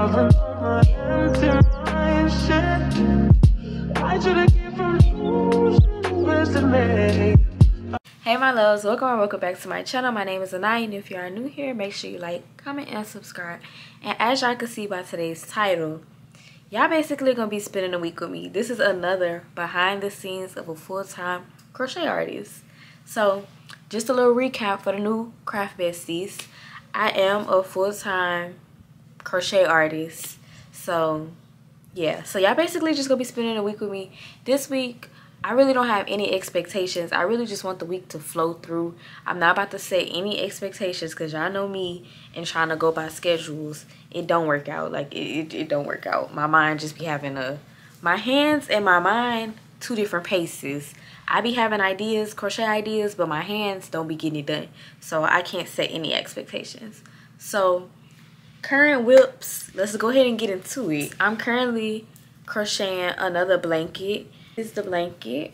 Hey my loves, welcome or welcome back to my channel. My name is Anaya and if you are new here, make sure you like, comment, and subscribe. And as y'all can see by today's title, y'all basically gonna be spending a week with me. This is another behind the scenes of a full-time crochet artist. So just a little recap for the new craft besties. I am a full-time crochet artist. So yeah, so y'all basically just gonna be spending a week with me. This week I really don't have any expectations. I really just want the week to flow through. I'm not about to set any expectations because y'all know me and trying to go by schedules. It don't work out. Like, it, it, it don't work out. My mind just be having a... My hands and my mind, two different paces. I be having ideas, crochet ideas, but my hands don't be getting it done. So I can't set any expectations. So, current WIPs let's go ahead and get into it. I'm currently crocheting another blanket. Is the blanket.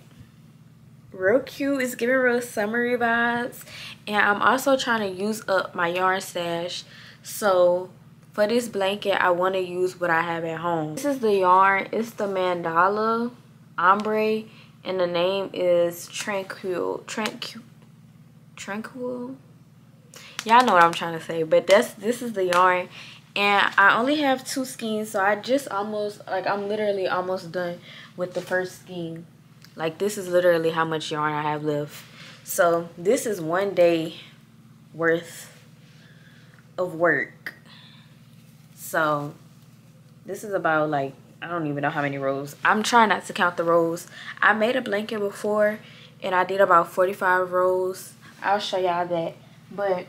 Real cute. It's giving real summery vibes. And i'm also trying to use up my yarn stash. So for this blanket i want to use what i have at home. This is the yarn. It's the mandala ombre. And the name is tranquil tranquil tranquil y'all know what i'm trying to say but that's this is the yarn. And i only have two skeins so i just almost like i'm literally almost done with the first skein like this is literally how much yarn i have left. So this is one day worth of work. So this is about like i don't even know how many rows. I'm trying not to count the rows. I made a blanket before and i did about 45 rows. I'll show y'all that. But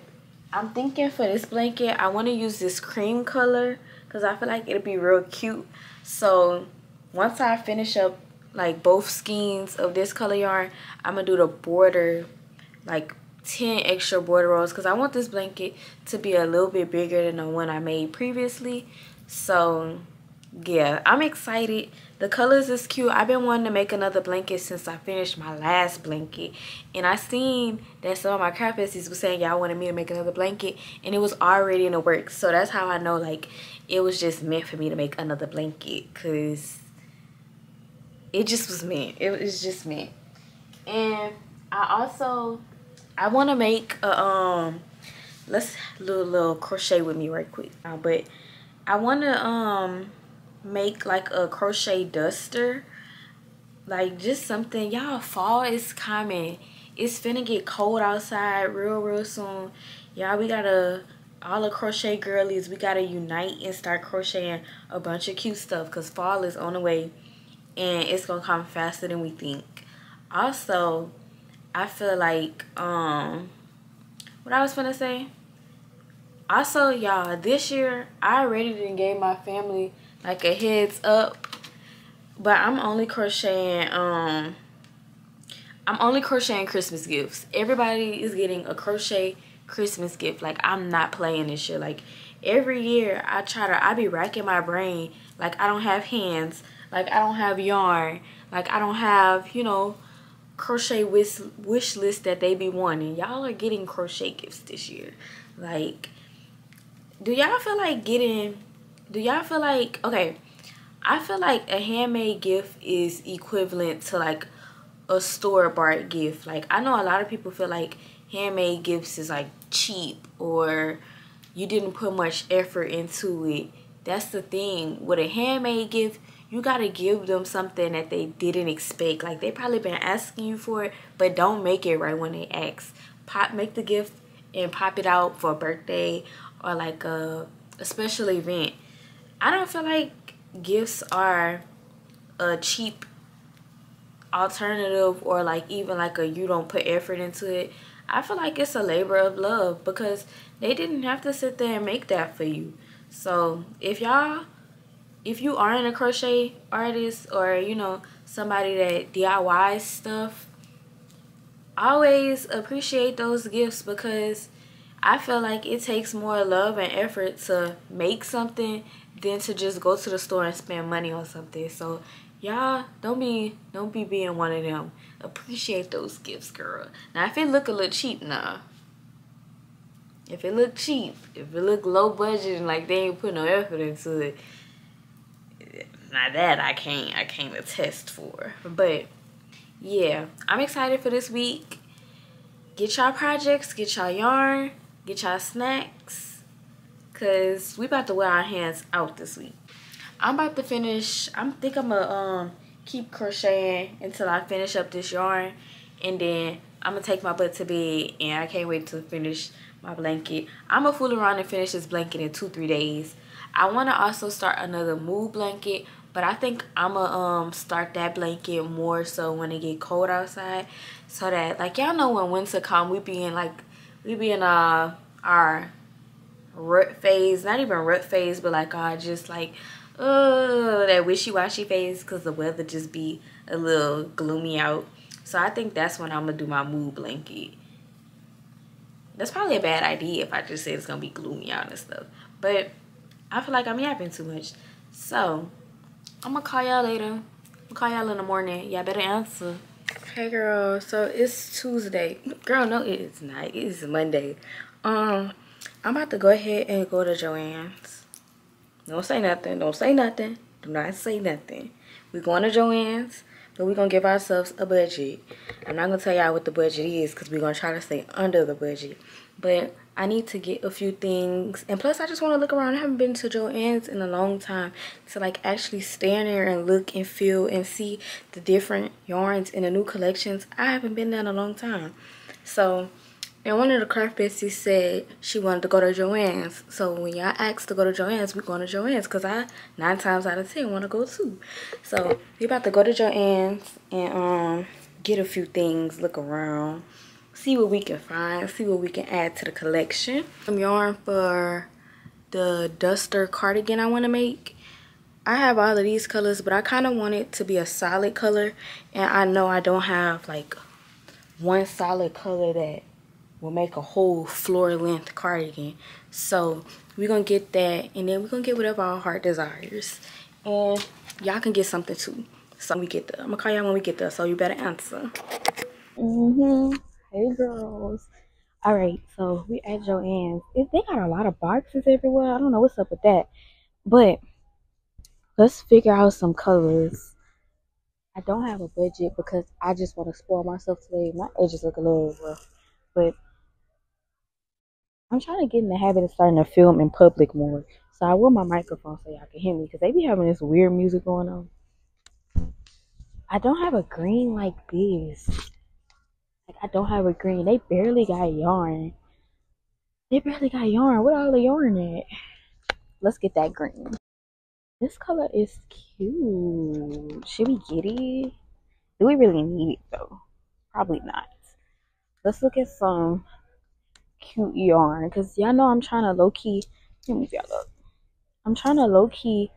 I'm thinking for this blanket, I want to use this cream color because I feel like it'll be real cute. So once I finish up like both skeins of this color yarn, I'm going to do the border like 10 extra border rows because I want this blanket to be a little bit bigger than the one I made previously. So yeah, I'm excited the colors is cute. I've been wanting to make another blanket since I finished my last blanket. And I seen that some of my craft besties were saying y'all wanted me to make another blanket. And it was already in the works. So that's how I know like it was just meant for me to make another blanket. Because it just was meant. It was just meant. And I also, I want to make a, um, let's do a little crochet with me right quick. Uh, but I want to, um, make like a crochet duster. Like just something. Y'all fall is coming. It's finna get cold outside real real soon. Y'all we gotta all the crochet girlies we gotta unite and start crocheting a bunch of cute stuff because fall is on the way and it's gonna come faster than we think. Also i feel like um what i was gonna say? Also y'all this year i already didn't gave my family like a heads up. But i'm only crocheting um i'm only crocheting christmas gifts. Everybody is getting a crochet christmas gift. Like i'm not playing this shit. Like every year i try to i be racking my brain. Like i don't have hands. Like i don't have yarn. Like i don't have you know crochet wish wish list that they be wanting. Y'all are getting crochet gifts this year. Like do y'all feel like getting do y'all feel like okay i feel like a handmade gift is equivalent to like a store-bought gift. Like i know a lot of people feel like handmade gifts is like cheap or you didn't put much effort into it. That's the thing. With a handmade gift you gotta give them something that they didn't expect. Like they probably been asking you for it but don't make it right when they ask. Pop make the gift and pop it out for a birthday or like a, a special event I don't feel like gifts are a cheap alternative or like even like a you don't put effort into it. I feel like it's a labor of love because they didn't have to sit there and make that for you. So if y'all, if you aren't a crochet artist or you know somebody that DIY stuff, always appreciate those gifts because I feel like it takes more love and effort to make something than to just go to the store and spend money on something. So y'all don't be don't be being one of them. Appreciate those gifts, girl. Now if it look a little cheap, nah. if it look cheap, if it look low budget and like they ain't put no effort into it, now that I can't I can't attest for. But yeah, I'm excited for this week. Get y'all projects, get y'all yarn, get y'all snacks, cause we about to wear our hands out this week. I'm about to finish. I think I'm gonna um keep crocheting until I finish up this yarn, and then I'm gonna take my butt to bed, and I can't wait to finish my blanket. I'm gonna fool around and finish this blanket in two three days. I want to also start another mood blanket, but I think I'm gonna um start that blanket more so when it get cold outside, so that like y'all know when winter come, we be in like we be in uh our rut phase, not even rut phase, but like uh just like oh that wishy-washy phase because the weather just be a little gloomy out. So I think that's when I'm gonna do my mood blanket. That's probably a bad idea if I just say it's gonna be gloomy out and stuff. But I feel like I'm yapping too much. So I'm gonna call y'all later. Gonna call y'all in the morning. Y'all better answer. Hey girl, so it's Tuesday. Girl, no it is not. It is Monday. Um, I'm about to go ahead and go to Joann's. Don't say nothing. Don't say nothing. Do not say nothing. We're going to Joann's, but we're going to give ourselves a budget. I'm not going to tell y'all what the budget is because we're going to try to stay under the budget. But I need to get a few things. And plus, I just want to look around. I haven't been to Joann's in a long time to like actually stand there and look and feel and see the different yarns and the new collections. I haven't been there in a long time. So and one of the craft besties said she wanted to go to Joann's. So when y'all asked to go to Joann's, we're going to Joann's because I nine times out of ten want to go too. So we about to go to Joann's and um get a few things, look around, see what we can find, see what we can add to the collection. Some yarn for the duster cardigan I want to make. I have all of these colors, but I kind of want it to be a solid color. And I know I don't have like one solid color that will make a whole floor length cardigan. So we're gonna get that and then we're gonna get whatever our heart desires. And y'all can get something too. So we get there i'm gonna call y'all when we get there so you better answer. Mm-hmm. Hey girls. All right so we at joann's they got a lot of boxes everywhere. I don't know what's up with that. But let's figure out some colors. I don't have a budget because i just want to spoil myself today. My edges look a little rough. But I'm trying to get in the habit of starting to film in public more. So I will my microphone so y'all can hear me because they be having this weird music going on. I don't have a green like this. Like I don't have a green. They barely got yarn. They barely got yarn. What all the yarn at? Let's get that green. This color is cute. Should we get it? Do we really need it though? Probably not. Let's look at some cute yarn because y'all know I'm trying to low key. Let me y'all up. I'm trying to low key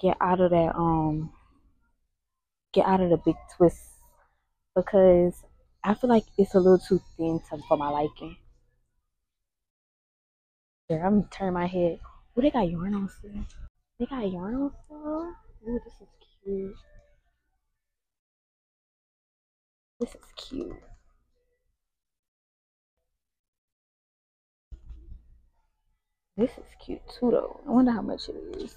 get out of that um get out of the big twist because I feel like it's a little too thin to, for my liking. I'm turning my head. Oh, they got yarn on sale. They got yarn on sale. Ooh, this is cute. This is cute. This is cute too though. I wonder how much it is.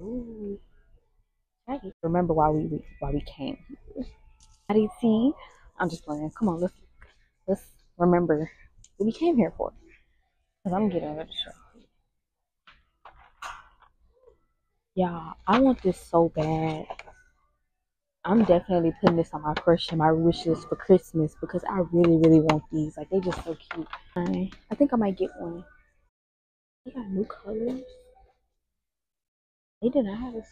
Ooh. I remember why we why we came here. Patty I'm just playing. Come on, let's let's remember what we came here for. Cause I'm getting ready to. Yeah, I want this so bad. I'm definitely putting this on my and my wish list for Christmas because I really, really want these. Like, they just so cute. I, I think I might get one. They got new colors. They did not have this.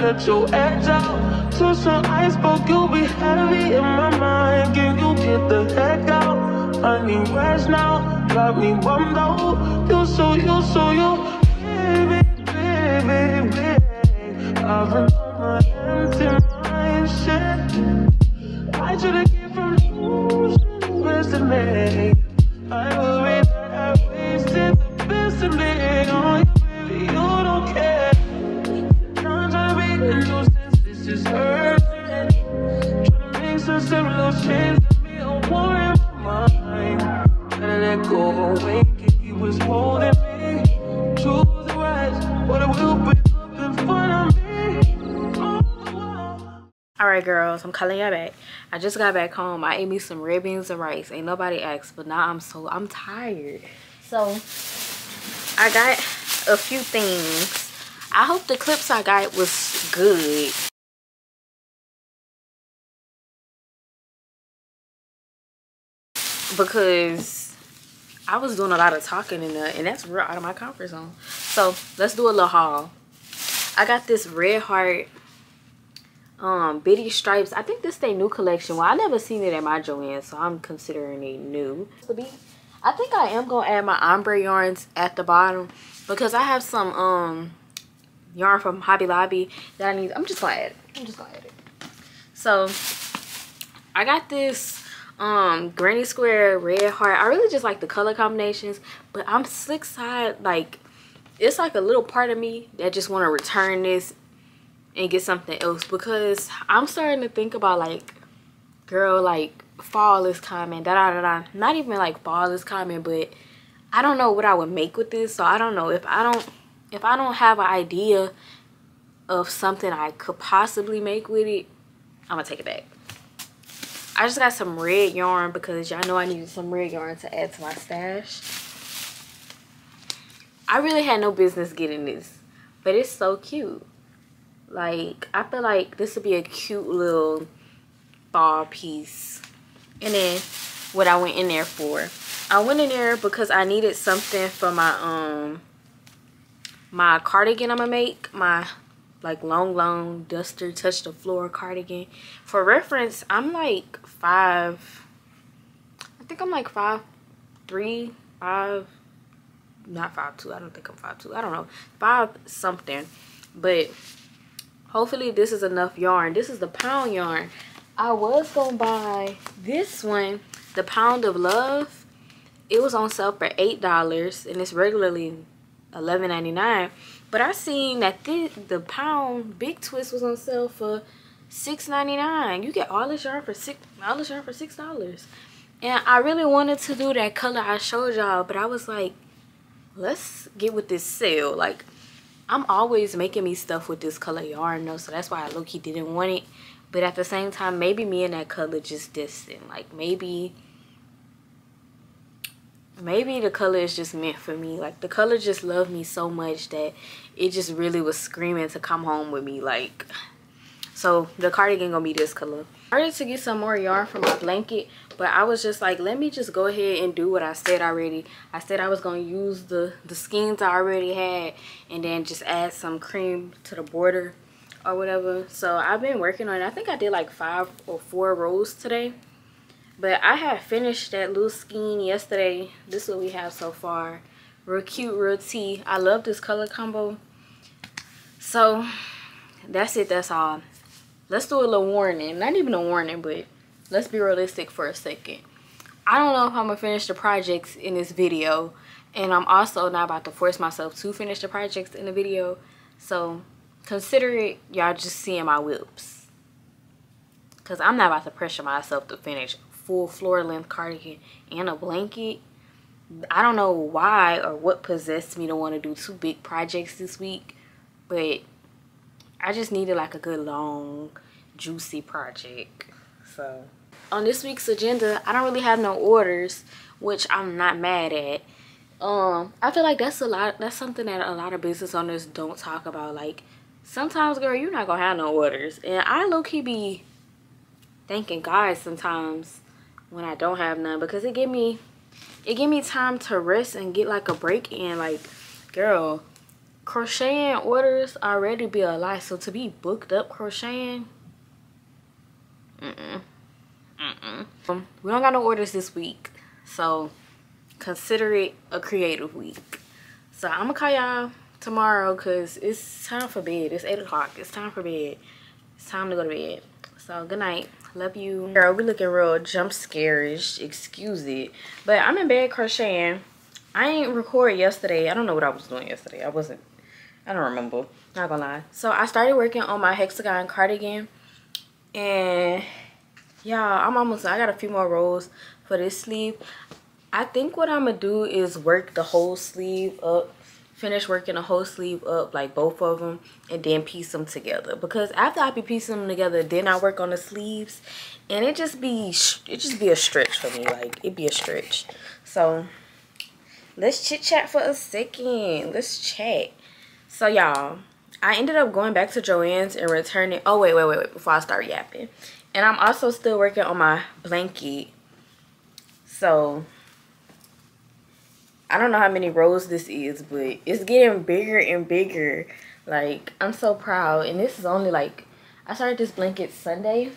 Let your edge out to some iceberg. You'll be heavy in my mind. Can you get the heck out? I need rest now. Got me bummed out. You so, you so, you. Baby, baby, baby. I've been I should've came from losing best right, girls, I'm calling y'all back. I just got back home. I ate me some red beans and rice. Ain't nobody asked, but now I'm so I'm tired. So I got a few things. I hope the clips I got was good. Because I was doing a lot of talking in there, and that's real out of my comfort zone. So let's do a little haul. I got this red heart um bitty stripes i think this is new collection. Well i never seen it at my joann so i'm considering it new. I think i am gonna add my ombre yarns at the bottom because i have some um yarn from hobby lobby that i need i'm just gonna add it. I'm just gonna add it. So i got this um granny square red heart. I really just like the color combinations but i'm slick side like it's like a little part of me that just want to return this and get something else because I'm starting to think about like girl like fall is coming da da da da. Not even like fall is coming but I don't know what I would make with this so I don't know. If I don't if I don't have an idea of something I could possibly make with it I'm gonna take it back. I just got some red yarn because y'all know I needed some red yarn to add to my stash. I really had no business getting this but it's so cute like i feel like this would be a cute little fall piece. And then what i went in there for. I went in there because i needed something for my um my cardigan i'm gonna make. My like long long duster touch the floor cardigan. For reference i'm like five i think i'm like five three five not five two i don't think i'm five two i don't know five something. But hopefully this is enough yarn. This is the pound yarn. I was gonna buy this one the pound of love. It was on sale for eight dollars and it's regularly 11.99 but i seen that the the pound big twist was on sale for 6.99 you get all this yarn for six all this yarn for six dollars. And i really wanted to do that color i showed y'all but i was like let's get with this sale. Like I'm always making me stuff with this color yarn though, so that's why I low-key didn't want it. But at the same time, maybe me and that color just distant. Like maybe maybe the color is just meant for me. Like the color just loved me so much that it just really was screaming to come home with me. Like so the cardigan gonna be this color. I started to get some more yarn for my blanket, but I was just like, let me just go ahead and do what I said already. I said I was gonna use the, the skeins I already had and then just add some cream to the border or whatever. So I've been working on it. I think I did like five or four rows today. But I had finished that little skein yesterday. This is what we have so far. Real cute, real tea. I love this color combo. So that's it, that's all let's do a little warning. Not even a warning but let's be realistic for a second. I don't know if i'm gonna finish the projects in this video and i'm also not about to force myself to finish the projects in the video. So consider it y'all just seeing my WIPs. Because i'm not about to pressure myself to finish full floor length cardigan and a blanket. I don't know why or what possessed me to want to do two big projects this week but I just needed like a good long juicy project. So on this week's agenda I don't really have no orders which I'm not mad at. Um I feel like that's a lot that's something that a lot of business owners don't talk about. Like sometimes girl you're not gonna have no orders. And I low-key be thanking God sometimes when I don't have none because it give me it give me time to rest and get like a break in. Like girl crocheting orders already be a lot so to be booked up crocheting? Mm-mm. Mm-mm. Um, we don't got no orders this week. So consider it a creative week. So i'm gonna call y'all tomorrow because it's time for bed. It's eight o'clock. It's time for bed. It's time to go to bed. So good night. Love you. Girl we looking real jump scarish. Excuse it. But i'm in bed crocheting. I ain't record yesterday. I don't know what I was doing yesterday. I wasn't I don't remember. Not gonna lie. So I started working on my hexagon cardigan. And y'all i'm almost i got a few more rolls for this sleeve i think what i'm gonna do is work the whole sleeve up finish working the whole sleeve up like both of them and then piece them together because after i be piecing them together then i work on the sleeves and it just be it just be a stretch for me like it be a stretch so let's chit chat for a second let's chat so y'all i ended up going back to joann's and returning oh wait wait wait wait before i start yapping and i'm also still working on my blanket so I don't know how many rows this is, but it's getting bigger and bigger. Like, I'm so proud. And this is only like, I started this blanket Sunday.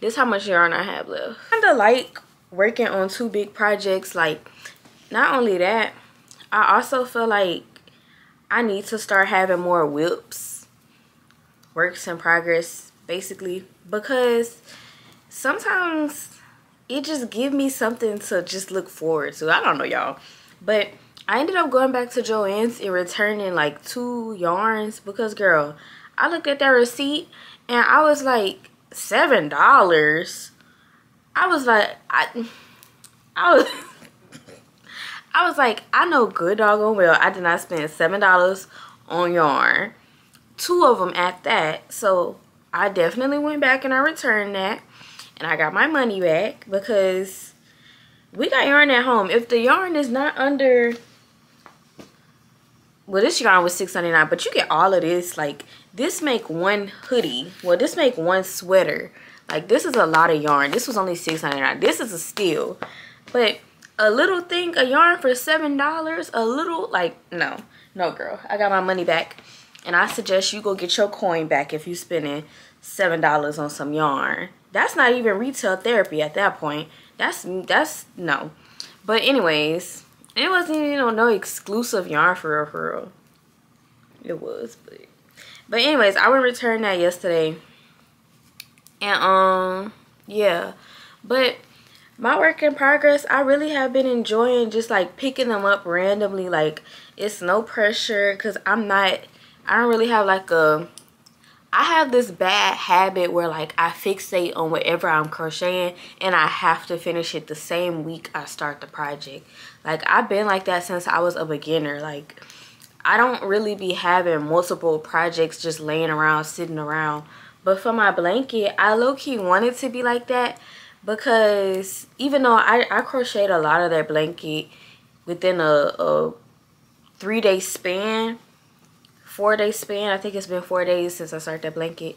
This how much yarn I have left. Kind of like working on two big projects. Like, not only that, I also feel like I need to start having more WIPs. Works in progress, basically. Because sometimes it just give me something to just look forward to. I don't know, y'all. But I ended up going back to Joann's and returning like two yarns because girl, I looked at that receipt and I was like seven dollars. I was like I I was I was like, I know good doggone well I did not spend seven dollars on yarn. Two of them at that. So I definitely went back and I returned that. And I got my money back because we got yarn at home. If the yarn is not under well this yarn was 6.99 but you get all of this like this make one hoodie well this make one sweater like this is a lot of yarn this was only 6.99 this is a steal but a little thing a yarn for seven dollars a little like no no girl. I got my money back. And i suggest you go get your coin back if you spending seven dollars on some yarn. That's not even retail therapy at that point. That's that's no. But anyways it wasn't you know no exclusive yarn for real for real. It was but but anyways i would return that yesterday. And um yeah. But my work in progress i really have been enjoying just like picking them up randomly like it's no pressure because i'm not i don't really have like a I have this bad habit where like I fixate on whatever I'm crocheting and I have to finish it the same week I start the project. Like I've been like that since I was a beginner. Like I don't really be having multiple projects just laying around, sitting around. But for my blanket, I low-key wanted to be like that because even though I, I crocheted a lot of that blanket within a, a three-day span, four day span. I think it's been four days since I started that blanket.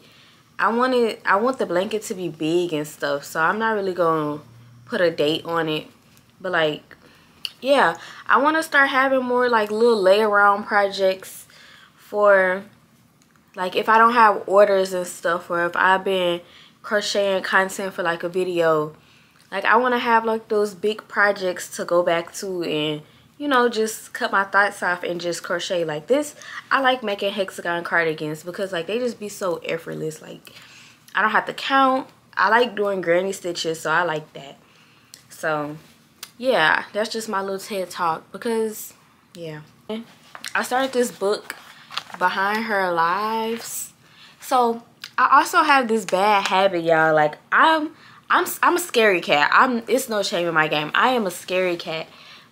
I wanted I want the blanket to be big and stuff. So I'm not really gonna put a date on it. But like yeah, I want to start having more like little lay around projects for like if I don't have orders and stuff or if I've been crocheting content for like a video like I want to have like those big projects to go back to and you know, just cut my thoughts off and just crochet like this. I like making hexagon cardigans because like they just be so effortless. Like I don't have to count. I like doing granny stitches, so I like that. So yeah, that's just my little TED talk because yeah. I started this book behind her lives. So I also have this bad habit, y'all. Like I'm I'm I'm a scary cat. I'm it's no shame in my game. I am a scary cat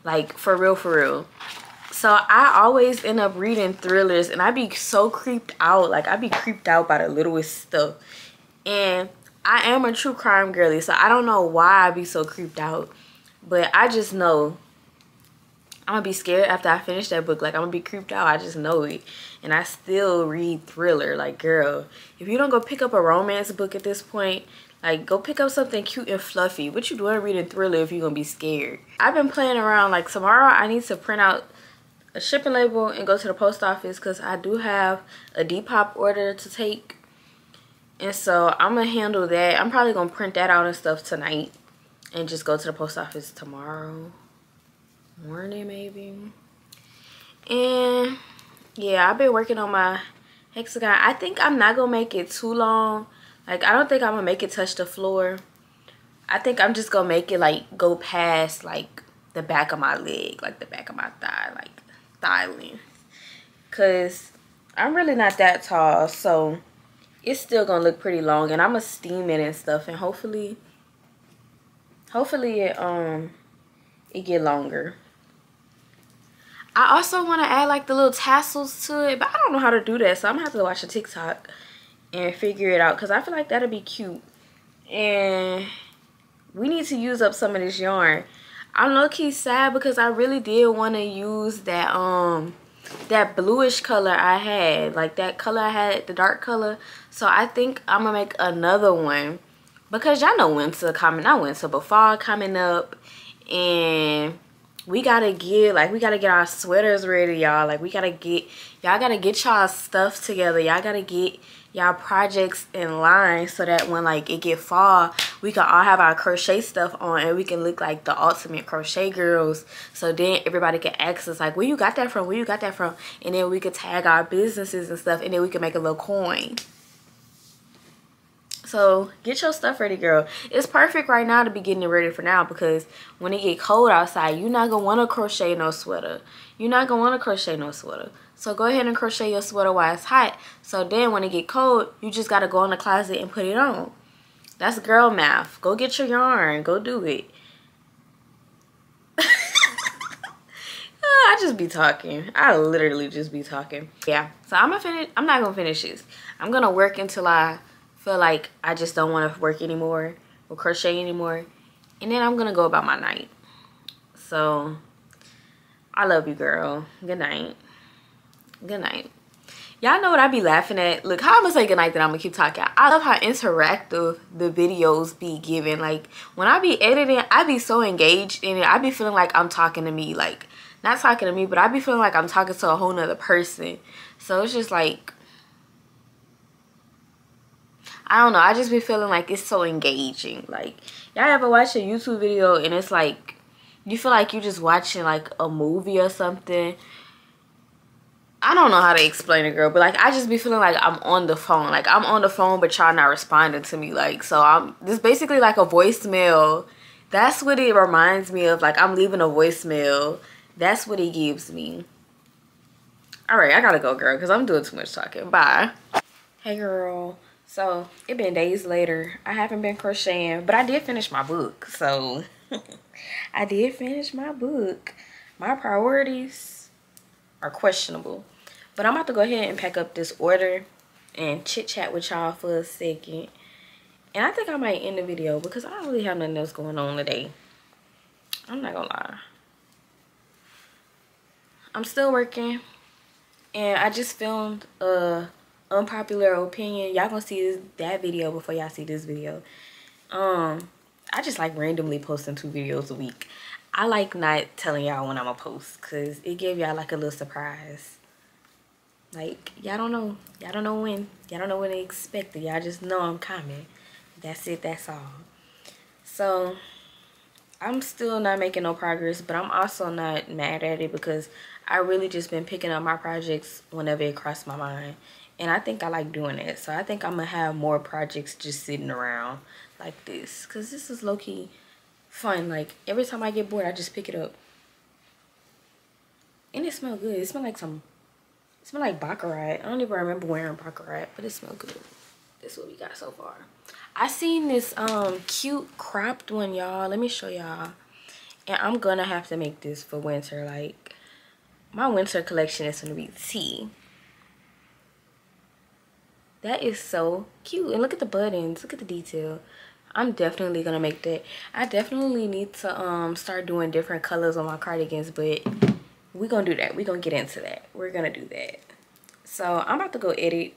like for real for real so i always end up reading thrillers and i be so creeped out like i be creeped out by the littlest stuff and i am a true crime girly so i don't know why i be so creeped out but i just know i'm gonna be scared after i finish that book like i'm gonna be creeped out i just know it and i still read thriller like girl if you don't go pick up a romance book at this point like, go pick up something cute and fluffy. What you doing reading Thriller if you're to be scared? I've been playing around. Like, tomorrow I need to print out a shipping label and go to the post office because I do have a Depop order to take. And so I'm to handle that. I'm probably to print that out and stuff tonight and just go to the post office tomorrow morning maybe. And yeah, I've been working on my hexagon. I think I'm not to make it too long like, I don't think I'm gonna make it touch the floor. I think I'm just gonna make it like go past like the back of my leg, like the back of my thigh, like thigh length. Cause I'm really not that tall, so it's still gonna look pretty long and i'm gonna steam it and stuff and hopefully hopefully it um it get longer i also want to add like the little tassels to it but i don't know how to do that so i'm gonna have to watch a tiktok and figure it out because i feel like that'll be cute. And we need to use up some of this yarn. I'm low-key sad because i really did want to use that um that bluish color I had like that color I had the dark color. So I think I'm gonna make another one because y'all know winter coming. Not winter but fall coming up and we gotta get like we gotta get our sweaters ready y'all. Like we gotta get y'all gotta get y'all stuff together. Y'all gotta get y'all projects in line so that when like it get fall we can all have our crochet stuff on and we can look like the ultimate crochet girls. So then everybody can ask us like where you got that from? Where you got that from? And then we could tag our businesses and stuff and then we can make a little coin so get your stuff ready girl it's perfect right now to be getting it ready for now because when it get cold outside you're not gonna want to crochet no sweater you're not gonna want to crochet no sweater so go ahead and crochet your sweater while it's hot. So then when it get cold, you just got to go in the closet and put it on. That's girl math. Go get your yarn. Go do it. Ah, I just be talking. I literally just be talking. Yeah. So I'm gonna finish. I'm not gonna finish this. I'm gonna work until I feel like I just don't want to work anymore or crochet anymore, and then I'm gonna go about my night. So I love you, girl. Good night. Good night. Y'all know what i be laughing at? Look how i'm gonna say good night that i'm gonna keep talking. I love how interactive the videos be given like when i be editing i be so engaged in it. I be feeling like i'm talking to me like not talking to me but i be feeling like i'm talking to a whole nother person. So it's just like I don't know. I just be feeling like it's so engaging. Like, y'all ever watch a YouTube video and it's like, you feel like you're just watching like a movie or something I don't know how to explain it, girl, but like I just be feeling like I'm on the phone. Like I'm on the phone, but y'all not responding to me. Like so, I'm this basically like a voicemail. That's what it reminds me of. Like I'm leaving a voicemail. That's what it gives me. All right, I gotta go, girl, because I'm doing too much talking. Bye. Hey, girl. So it been days later. I haven't been crocheting, but I did finish my book. So I did finish my book. My priorities are questionable. But I'm about to go ahead and pack up this order and chit chat with y'all for a second. And I think I might end the video because I don't really have nothing else going on today. I'm not gonna lie. I'm still working. And I just filmed a unpopular opinion. Y'all gonna see this, that video before y'all see this video. Um, I just like randomly posting two videos a week. I like not telling y'all when I'm gonna post because it give y'all like a little surprise. Like, y'all don't know. Y'all don't know when. Y'all don't know when to expect it. Y'all just know I'm coming. That's it. That's all. So, I'm still not making no progress, but I'm also not mad at it because I really just been picking up my projects whenever it crossed my mind. And I think I like doing it. So I think I'm to have more projects just sitting around like this. Because this is low-key fun. Like, every time I get bored, I just pick it up. And it smells good. It smells like some it smell like Baccarat. I don't even remember wearing Baccarat, but it smells good. This is what we got so far. I seen this um cute cropped one, y'all. Let me show y'all. And I'm gonna have to make this for winter. Like, my winter collection is gonna be tea. That is so cute. And look at the buttons. Look at the detail. I'm definitely gonna make that. I definitely need to um start doing different colors on my cardigans, but we're gonna do that we're gonna get into that we're gonna do that so i'm about to go edit